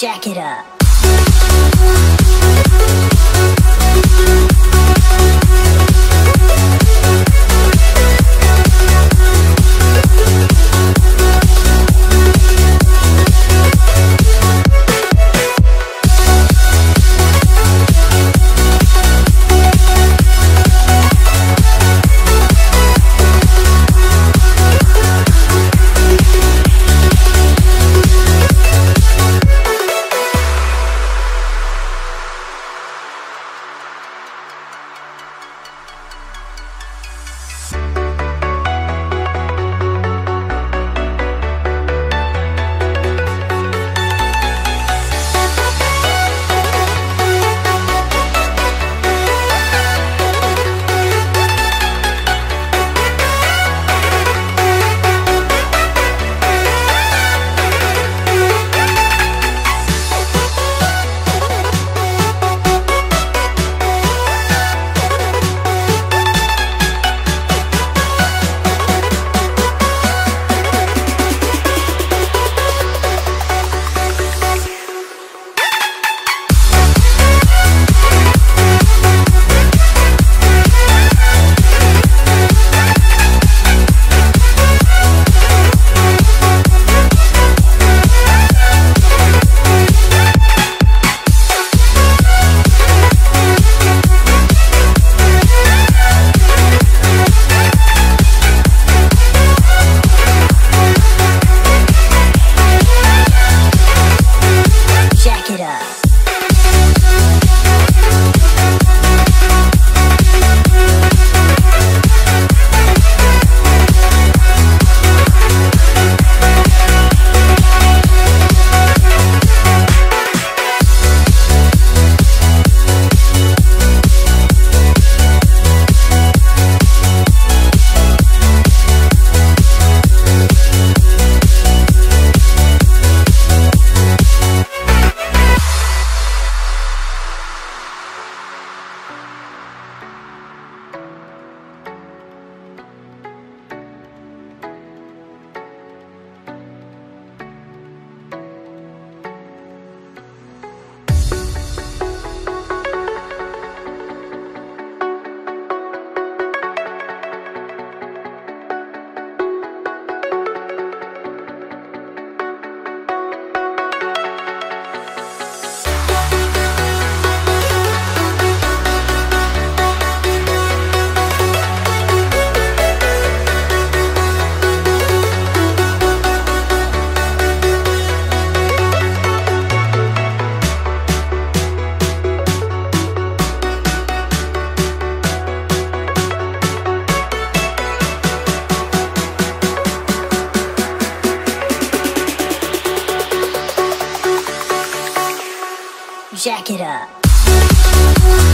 jack it up. you